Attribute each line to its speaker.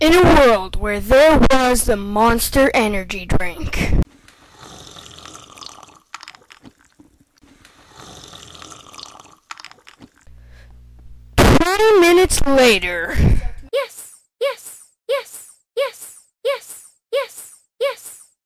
Speaker 1: In a world where there was the monster energy drink. Twenty minutes later.